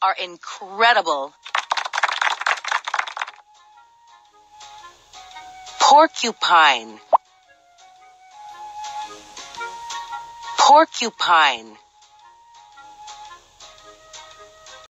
Are incredible. Porcupine. Porcupine.